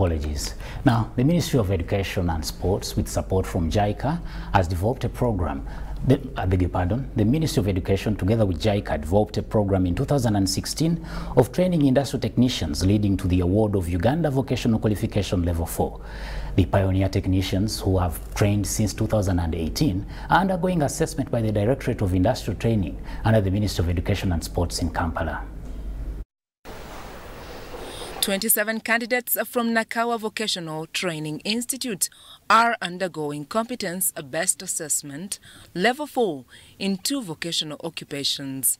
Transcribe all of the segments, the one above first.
Apologies. Now, the Ministry of Education and Sports, with support from JICA, has developed a program. The, I beg your pardon. The Ministry of Education, together with JICA, developed a program in 2016 of training industrial technicians, leading to the award of Uganda Vocational Qualification Level 4. The pioneer technicians, who have trained since 2018, are undergoing assessment by the Directorate of Industrial Training under the Ministry of Education and Sports in Kampala. 27 candidates from Nakawa Vocational Training Institute are undergoing competence-based assessment level 4 in two vocational occupations.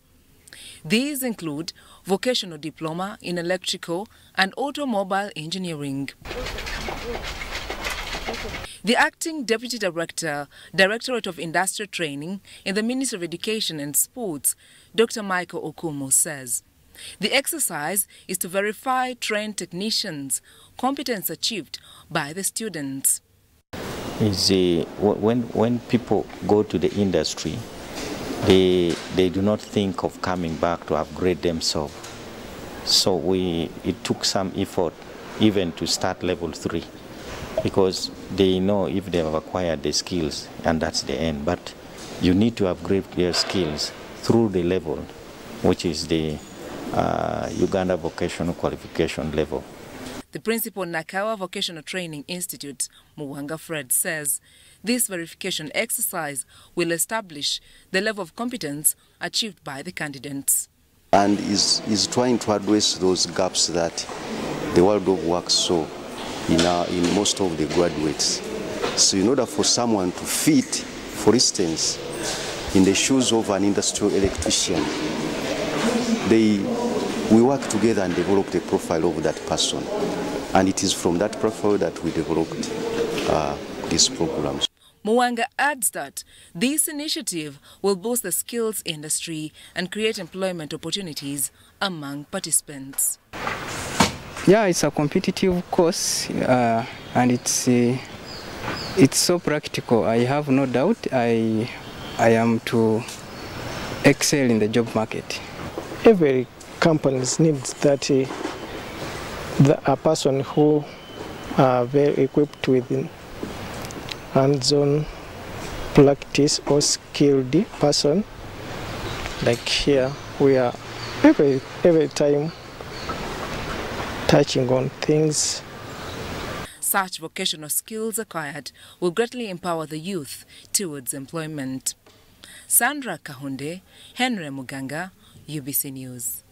These include vocational diploma in electrical and automobile engineering. The acting Deputy Director, Directorate of Industrial Training in the Ministry of Education and Sports, Dr. Michael Okumu says, the exercise is to verify trained technicians' competence achieved by the students. Is when when people go to the industry, they they do not think of coming back to upgrade themselves. So we it took some effort even to start level three, because they know if they have acquired the skills and that's the end. But you need to upgrade your skills through the level, which is the uh, Uganda Vocational Qualification level. The principal Nakawa Vocational Training Institute, Muwanga Fred, says this verification exercise will establish the level of competence achieved by the candidates. And is, is trying to address those gaps that the world of work saw in, our, in most of the graduates. So in order for someone to fit, for instance, in the shoes of an industrial electrician, they, we work together and develop the profile of that person. And it is from that profile that we developed uh, these programs. Muwanga adds that this initiative will boost the skills industry and create employment opportunities among participants. Yeah, it's a competitive course uh, and it's, uh, it's so practical. I have no doubt I, I am to excel in the job market every company needs that uh, the, a person who are very equipped with hands-on practice or skilled person. Like here, we are every every time touching on things. Such vocational skills acquired will greatly empower the youth towards employment. Sandra Kahunde, Henry Muganga, UBC News.